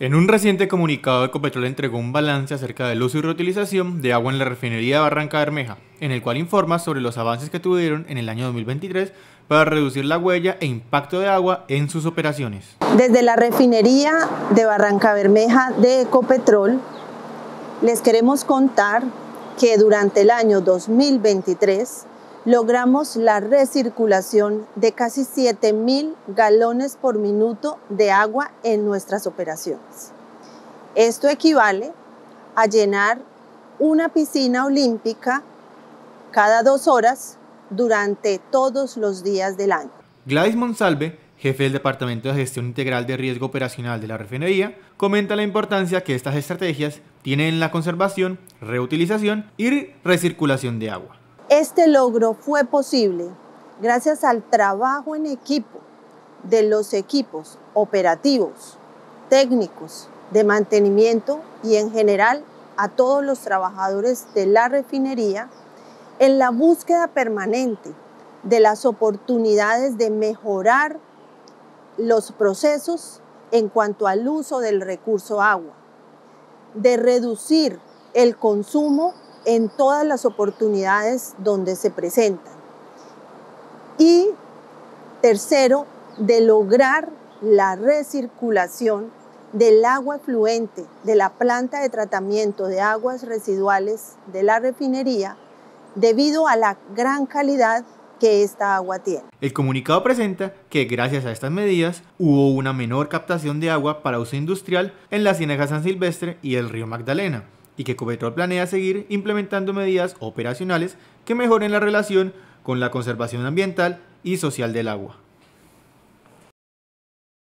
En un reciente comunicado, Ecopetrol entregó un balance acerca del uso y reutilización de agua en la refinería de Barranca Bermeja, en el cual informa sobre los avances que tuvieron en el año 2023 para reducir la huella e impacto de agua en sus operaciones. Desde la refinería de Barranca Bermeja de Ecopetrol, les queremos contar que durante el año 2023 logramos la recirculación de casi 7 mil galones por minuto de agua en nuestras operaciones. Esto equivale a llenar una piscina olímpica cada dos horas durante todos los días del año. Gladys Monsalve, jefe del Departamento de Gestión Integral de Riesgo Operacional de la refinería, comenta la importancia que estas estrategias tienen en la conservación, reutilización y recirculación de agua. Este logro fue posible gracias al trabajo en equipo de los equipos operativos, técnicos, de mantenimiento y en general a todos los trabajadores de la refinería en la búsqueda permanente de las oportunidades de mejorar los procesos en cuanto al uso del recurso agua, de reducir el consumo en todas las oportunidades donde se presentan. Y tercero, de lograr la recirculación del agua fluente de la planta de tratamiento de aguas residuales de la refinería debido a la gran calidad que esta agua tiene. El comunicado presenta que gracias a estas medidas hubo una menor captación de agua para uso industrial en la Ciénaga San Silvestre y el río Magdalena, y que Copetrol planea seguir implementando medidas operacionales que mejoren la relación con la conservación ambiental y social del agua.